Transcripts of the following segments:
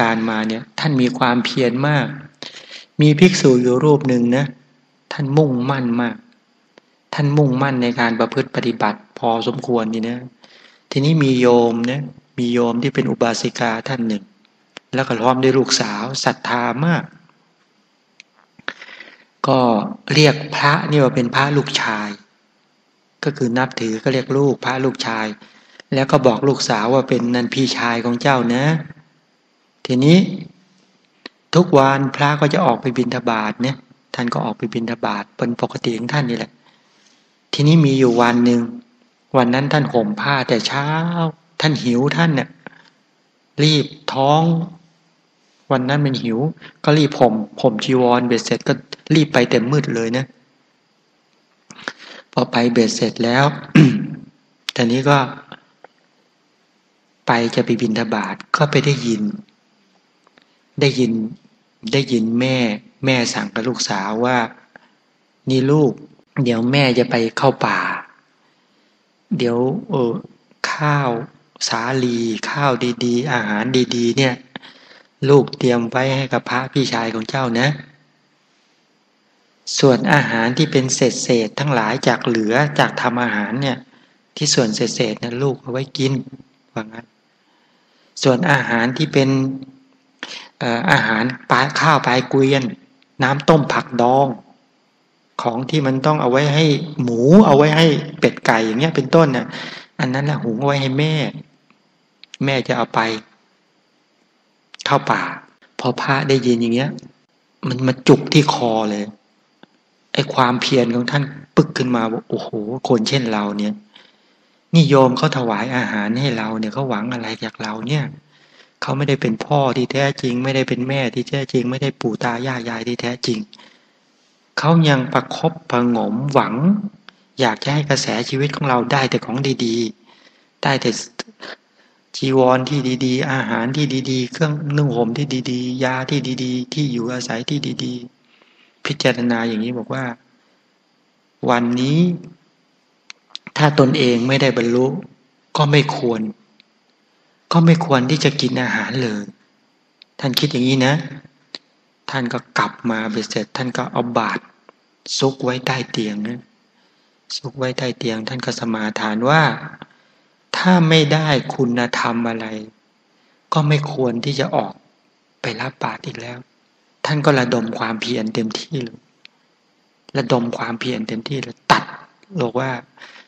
การมาเนี่ยท่านมีความเพียรมาก มีภิกษุอยู่รูปหนึ่งนะท่านมุ่งมั่นมาก ท่านมุ่งมั่นในการประพฤติปฏิบัติพอสมควรนี่นะทีนี้มีโยมนะมีโยมที่เป็นอุบาสิกาท่านหนึ่ง แล้วก็พร้อมด้วยลูกสาวศรัทธามาก ก็เรียกพระนี่ว่าเป็นพระลูกชาย ก็คือนับถือก็เรียกลูกพระลูกชาย แล้วก็บอกลูกสาวว่าเป็นนันพี่ชายของเจ้านะ ทีนี้ทุกวันพระก็จะออกไปบิณฑบาตเนี่ย ท่านก็ออกไปบิณฑบาตเป็นปกติของท่านนี่แหละ ทีนี้มีอยู่วันหนึ่งวันนั้นท่านห่มผ้าแต่เช้า ท่านหิวท่านเนี่ยรีบท้อง วันนั้นมันหิว ก็รีบผมผมจีวรเบ็ดเสร็จก็รีบไปเต็มมืดเลยนะพอไปเบ็ดเสร็จแล้วตอนนี้ก็ ไปจะไปบินทบาทก็ไปได้ยิน ได้ยินได้ยินแม่แม่สั่งกับลูกสาวว่า นี่ลูก เดี๋ยวแม่จะไปเข้าป่า เดี๋ยวเออข้าวสาลีข้าวดีๆ อาหารดีๆ เนี่ย ลูกเตรียมไว้ให้กับพระพี่ชายของเจ้านะ ส่วนอาหารที่เป็นเศษเศษทั้งหลายจากเหลือจากทำอาหารเนี่ย ที่ส่วนเศษเศษนั้นลูกเอาไว้กินว่างั้นส่วนอาหารที่เป็น อาหารปลาข้าวปลายเกวียน น้ำต้มผักดอง ของที่มันต้องเอาไว้ให้หมูเอาไว้ให้เป็ดไก่อย่างเงี้ยเป็นต้นน่ะอันนั้นแหละหุงไว้ให้แม่ แม่จะเอาไป เข้าป่า พอพระได้ยินอย่างเงี้ย มันมาจุกที่คอเลยไอ้ความเพียรของท่านปึกขึ้นมาว่าโอ้โหคนเช่นเราเนี่ยนี่โยมเขาถวายอาหารให้เราเนี่ยเขาหวังอะไรจากเราเนี่ย เขาไม่ได้เป็นพ่อที่แท้จริง ไม่ได้เป็นแม่ที่แท้จริง ไม่ได้ปู่ตายายยายที่แท้จริง เขายังประครบประงมหวัง อยากจะให้กระแสชีวิตของเราได้แต่ของดีๆ ได้แต่จีวรที่ดีๆ อาหารที่ดีๆ เครื่องนุ่งห่มที่ดีๆ ยาที่ดีๆ ที่อยู่อาศัยที่ดีๆ พิจารณาอย่างนี้บอกว่า วันนี้ ถ้าตนเองไม่ได้บรรลุก็ไม่ควร ก็ไม่ควรที่จะกินอาหารเลย ท่านคิดอย่างนี้นะ ท่านก็กลับมาไปเสร็จ ท่านก็เอาบาตรซุกไว้ใต้เตียงนะซุกไว้ใต้เตียง ท่านก็สมาทานว่า ถ้าไม่ได้คุณธรรมอะไร ก็ไม่ควรที่จะออกไปรับบาตรอีกแล้ว ท่านก็ระดมความเพียรเต็มที่เลยระดมความเพียรเต็มที่เลยตัดบอกว่า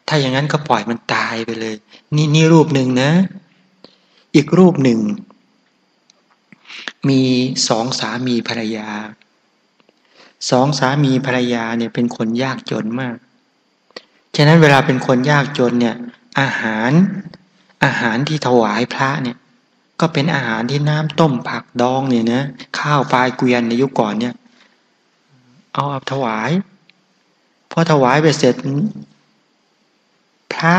ถ้าอย่างนั้นก็ปล่อยมันตายไปเลย นี่นี่รูปหนึ่งนะ อีกรูปหนึ่ง มีสองสามีภรรยา สองสามีภรรยาเนี่ยเป็นคนยากจนมาก ฉะนั้นเวลาเป็นคนยากจนเนี่ยอาหารอาหารที่ถวายพระเนี่ยก็เป็นอาหารที่น้ำต้มผักดองเนี่ยนะข้าวปลายเกวียนในยุคก่อนเนี่ย เอาเอาถวายพอถวายไปเสร็จ พระ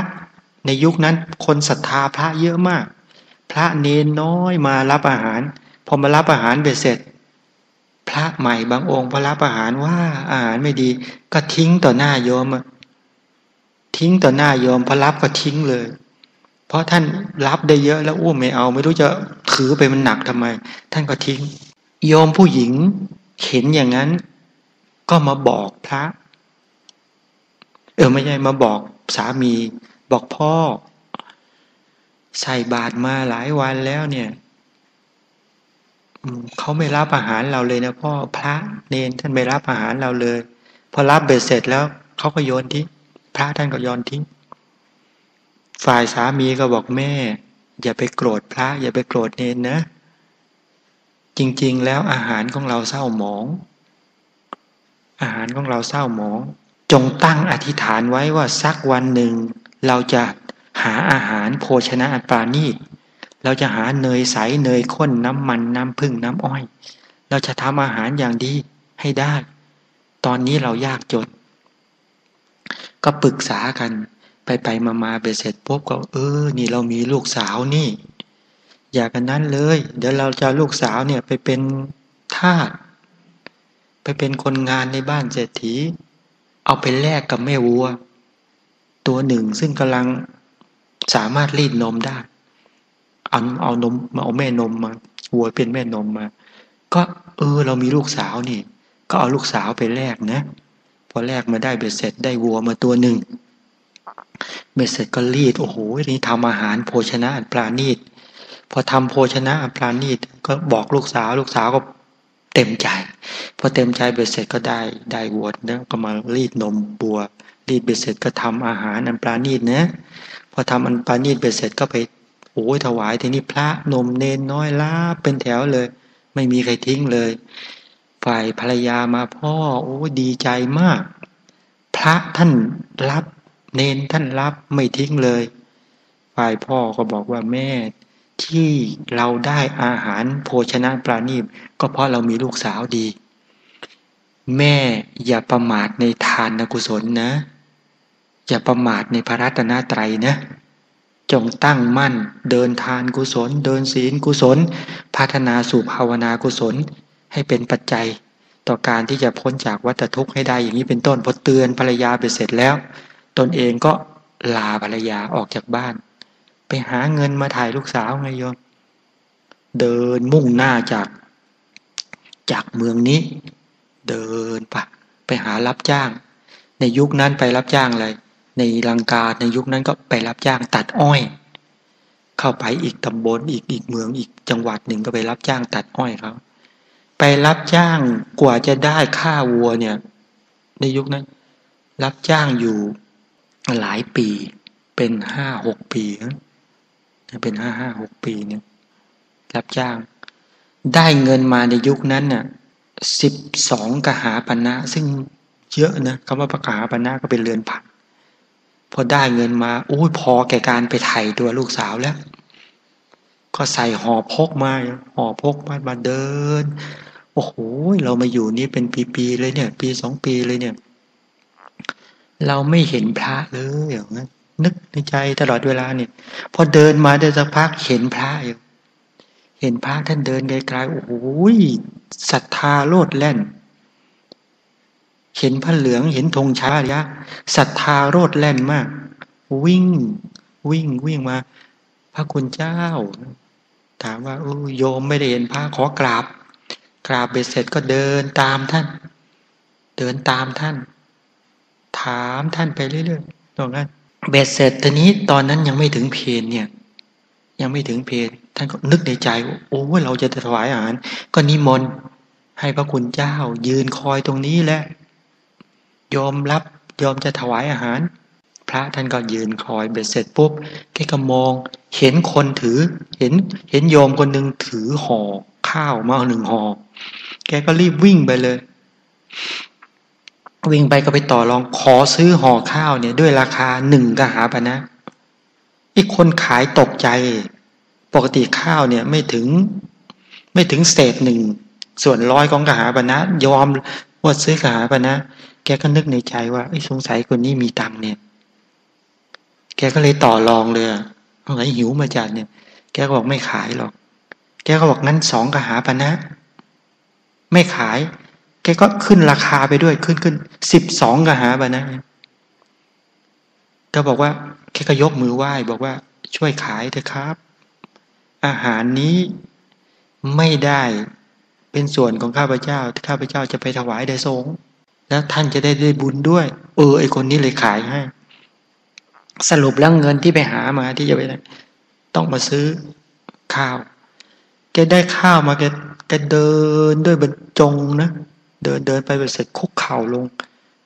ในยุคนั้นคนศรัทธาพระเยอะมาก พระเนนน้อยมารับอาหาร พอมารับอาหารเบ็ดเสร็จ พระใหม่บางองค์พอรับอาหารว่าอาหารไม่ดี ก็ทิ้งต่อหน้าโยมทิ้งต่อหน้าโยมพอรับก็ทิ้งเลย เพราะท่านรับได้เยอะแล้วอ้วมไม่เอา ไม่รู้จะถือไปมันหนักทำไม ท่านก็ทิ้ง โยมผู้หญิงเห็นอย่างนั้น ก็มาบอกพระ เออไม่ใช่มาบอกสามี บอกพ่อ ใส่บาตรมาหลายวันแล้วเนี่ยเขาไม่รับอาหารเราเลยนะพ่อพระเนนท่านไม่รับอาหารเราเลย พอรับเบ็ดเสร็จแล้วเขาก็โยนทิ้งพระท่านก็โยนทิ้ง ฝ่ายสามีก็บอกแม่ อย่าไปโกรธพระ อย่าไปโกรธเนนนะ จริง ๆ แล้วอาหารของเราเศร้าหมอง อาหารของเราเศร้าหมอง จงตั้งอธิษฐานไว้ว่าสักวันหนึ่งเราจะ หาอาหารโภชนะอันปราณีต เราจะหาเนยใสเนยข้นน้ำมันน้ำพึ่งน้ำอ้อย เราจะทำอาหารอย่างดีให้ได้ ตอนนี้เรายากจน ก็ปรึกษากัน ไปไปมามาไปเสร็จปุ๊บก็เออ นี่เรามีลูกสาวนี่ อยากกันนั้นเลย เดี๋ยวเราจะลูกสาวเนี่ยไปเป็นทาสไปเป็นคนงานในบ้านเศรษฐี เอาไปแลกกับแม่วัว ตัวหนึ่งซึ่งกำลัง สามารถรีดนมได้ เอาเอานมมาเอาแม่นมมาวัวเป็นแม่นมมา ก็เออ เรามีลูกสาวนี่ ก็เอาลูกสาวไปแลกนะพอแลกมาได้เบ็ดเสร็จได้วัวมาตัวหนึ่งเบ็ดเสร็จก็รีดโอ้โหนี่ทำอาหารโภชนะอันปราณีตพอทำโภชนะอันปราณีตก็บอกลูกสาวลูกสาวก็เต็มใจ พอเต็มใจเบ็ดเสร็จก็ได้ได้วัวนะก็มารีดนมบัวรีดเบ็ดเสร็จก็ทำอาหารอันประณีตนะ พอทำอันประณีตเบ็ดเสร็จก็ไปโอ้ยถวายทีนี้พระน้อยเณรน้อยมาเป็นแถวเลย ไม่มีใครทิ้งเลย ฝ่ายภรรยามาพ่อ โอ้ดีใจมาก พระท่านรับ เณรท่านรับไม่ทิ้งเลย ฝ่ายพ่อก็บอกว่าแม่ที่เราได้อาหารโภชนะปราณีตก็เพราะเรามีลูกสาวดี แม่อย่าประมาทในทานกุศลนะ อย่าประมาทในพระรัตนตรัยนะจงตั้งมั่น เดินทานกุศล เดินศีลกุศล พัฒนาสู่ภาวนากุศล ให้เป็นปัจจัย ต่อการที่จะพ้นจากวัฏทุกข์ให้ได้อย่างนี้เป็นต้นพอเตือนภรรยาไปเสร็จแล้ว ตนเองก็ลาภรรยาออกจากบ้าน ไปหาเงินมาถ่ายลูกสาวไงโยมเดินมุ่งหน้าจาก จากเมืองนี้ เดินไปไปหารับจ้าง ในยุคนั้นไปรับจ้างอะไร ในลังกาในยุคนั้นก็ไปรับจ้างตัดอ้อย เข้าไปอีกตำบลอีกอีกเมืองอีกจังหวัดหนึ่งก็ไปรับจ้างตัดอ้อยเขาไปรับจ้างกว่าจะได้ค่าวัวเนี่ย ในยุคนั้น รับจ้างอยู่หลายปีเป็นห้าหกปีนะเป็นห้าห้าหกปีเนี่ยรับจ้าง ได้เงินมาในยุคนั้นน่ะสิบสองกหาปณะซึ่งเยอะนะคำว่าประกาปณะก็เป็นเรือนผัก พอได้เงินมาโอ้ยพอแก่การไปไถ่ตัวลูกสาวแล้ว ก็ใส่ห่อพกมาห่อพกมามาเดิน โอ้โหเรามาอยู่นี่เป็นปีๆเลยเนี่ย ปีสองปีเลยเนี่ย เราไม่เห็นพระเลยอย่างนั้นนึกในใจตลอดเวลาเนี่ยพอเดินมาได้สักพักเห็นพระอยู่เห็นพระท่านเดินไกลๆโอ้โหศรัทธาโลดแล่น เห็นพระเหลืองเห็นธงชาติยะศรัทธาโลดแล่นมาก วิ่ง วิ่งวิ่งมา พระคุณเจ้า ถามว่าโอ้โยมไม่ได้เห็นพระขอกราบ กราบเบ็ดเสร็จก็เดินตามท่าน เดินตามท่าน ถามท่านไปเรื่อยๆตรงนั้นเบ็ดเสร็จตอนนี้ตอนนั้นยังไม่ถึงเพนเนี่ย ยังไม่ถึงเพนท่านก็นึกในใจโอ้เราจะถวายอาหาร ก็นิมนต์ให้พระคุณเจ้า ยืนคอยตรงนี้แหละ ยอมรับยอมจะถวายอาหาร พระท่านก็ยืนคอยเบ็ดเสร็จปุ๊บแกก็มอง เห็นคนถือ เห็นเห็นโยมคนหนึ่งถือห่อข้าวมาหนึ่งห่อแกก็รีบวิ่งไปเลย วิ่งไปก็ไปต่อรองขอซื้อห่อข้าวเนี่ย ด้วยราคาหนึ่งกะหาปะนะอีกคนขายตกใจ ปกติข้าวเนี่ยไม่ถึง ไม่ถึงเศษหนึ่งส่วนร้อยของกหาปณะยอม ว่าซื้อกหาปณะแกก็นึกในใจว่าไอ้สงสัยคนนี้มีตังเนี่ย แกก็เลยต่อรองเลยเพราะไงหิวมาจัดเนี่ย แกก็บอกไม่ขายหรอก แกก็บอกงั้นสองกหาปณะไม่ขาย แกก็ขึ้นราคาไปด้วยขึ้นขึ้นสิบสองกหาบานะ ก็บอกว่าแกก็ยกมือไหว้บอกว่าช่วยขายเถอะครับ อาหารนี้ไม่ได้ เป็นส่วนของข้าพเจ้าข้าพเจ้าจะไปถวายแด่สงฆ์แล้วท่านจะได้ได้บุญด้วย เออไอคนนี้เลยขายให้สรุปแล้วเงินที่ไปหามาที่จะไปต้องมาซื้อข้าวแกได้ข้าวมาแกแกเดินด้วยบรรจงนะเดินเดินไปเสร็จคุกเข่าลง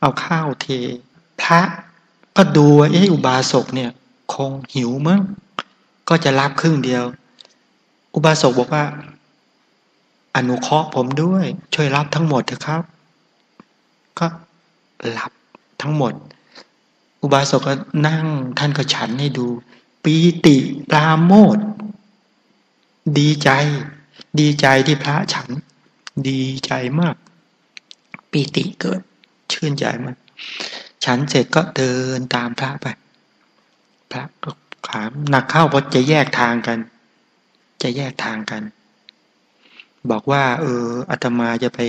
เอาข้าวเท พระก็ดูว่าเอออุบาสกเนี่ย คงหิวมั้งก็จะรับครึ่งเดียว อุบาสกบอกว่า อนุเคราะห์ผมด้วย ช่วยรับทั้งหมดเถอะครับ ก็รับทั้งหมด อุบาสกก็นั่งท่านก็ฉันให้ดู ปีติปราโมทดีใจ ดีใจที่พระฉัน ดีใจมาก ปีติเกิด ชื่นใจมันฉันเสร็จก็เดินตามพระไป พระก็ถามหนักเข้าเพราะจะแยกทางกัน จะแยกทางกัน บอกว่า เอออาตมาจะไป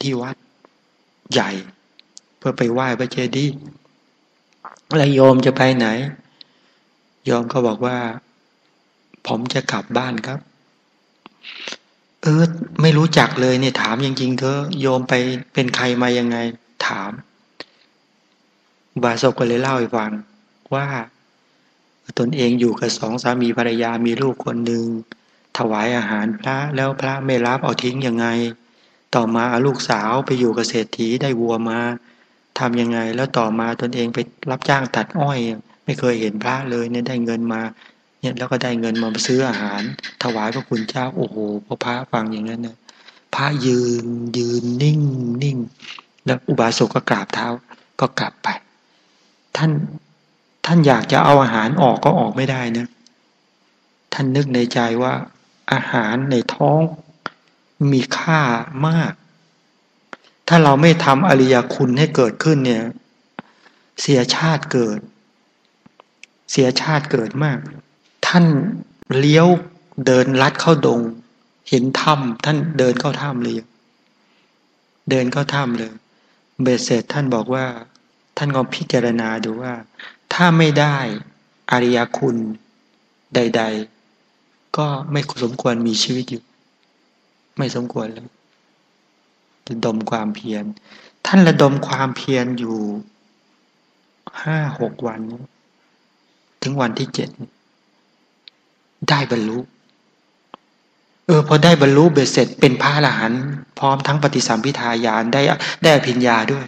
ที่วัดใหญ่ เพื่อไปไหว้พระเจดีย์แล้วโยมจะไปไหน โยมก็บอกว่า ผมจะกลับบ้านครับ เออ ไม่รู้จักเลยเนี่ยถามจริงๆเธอโยมไปเป็นใครมายังไง ถาม บาศกก็เลยเล่าให้ฟังว่า ตนเองอยู่กับสองสามีภรรยามีลูกคนหนึ่ง ถวายอาหารพระแล้วพระไม่รับเอาทิ้งยังไง ต่อมาเอาลูกสาวไปอยู่กับเศรษฐีได้วัวมาทำยังไงแล้วต่อมาตนเองไปรับจ้างตัดอ้อย ไม่เคยเห็นพระเลยเนี่ยได้เงินมาเนี่ยแล้วก็ได้เงินมาซื้ออาหาร ถวายพระคุณเจ้าโอ้โหพอพระฟังอย่างนั้นเนี่ยพระยืนยืนนิ่งนิ่ง แล้วอุบาสกก็กราบเท้าก็กลับไป ท่านท่านอยากจะเอาอาหารออกก็ออกไม่ได้นะ ท่านนึกในใจว่า อาหารในท้องมีค่ามาก ถ้าเราไม่ทำอริยคุณให้เกิดขึ้นเนี่ย เสียชาติเกิด เสียชาติเกิดมาก ท่านเลี้ยวเดินลัดเข้าดง เห็นถ้ำท่านเดินเข้าถ้ำเลย เดินเข้าถ้ำเลย เบสเสร็จท่านบอกว่า ท่านก็พิจารณาดูว่า ถ้าไม่ได้อริยคุณใด ๆ ก็ไม่สมควรมีชีวิตอยู่ ไม่สมควรเลยระดมความเพียร ท่านระดมความเพียรอยู่ห้าหกวัน ถึงวันที่เจ็ดได้บรรลุเออพอได้บรรลุเบ็ดเสร็จเป็นพระอรหันต์พร้อมทั้งปฏิสัมพิทายานได้ได้พิญญาด้วย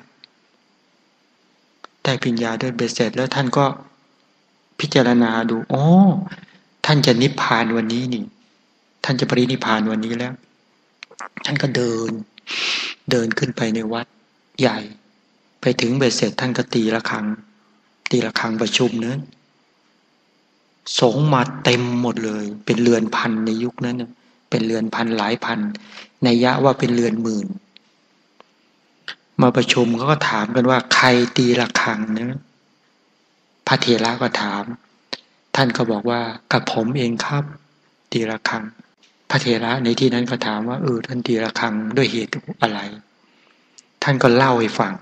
ได้พิญญาด้วยเบ็ดเสร็จแล้วท่านก็พิจารณาดู โอ้ ท่านจะนิพพานวันนี้นี่ ท่านจะปรินิพพานวันนี้แล้ว ท่านก็เดิน เดินขึ้นไปในวัดใหญ่ ไปถึงเบ็ดเสร็จท่านก็ตีละครัง ตีละครังประชุมเนั้นสงมาเต็มหมดเลย เป็นเรือนพันในยุคนั้นเป็นเรือนพันหลายพันในยะว่าเป็นเรือนหมื่น มาประชุมเขาก็ถามกันว่าใครตีระฆังนะพระเถระก็ถาม ท่านก็บอกว่ากับผมเองครับ ตีระฆัง พระเทระในที่นั้นก็ถามว่าเออท่านตีระฆังด้วยเหตุอะไร ท่านก็เล่าให้ฟัง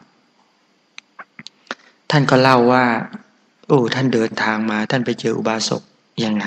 ท่านก็เล่าว่า โอ้ท่านเดินทางมา ท่านไปเจออุบาสกยังไง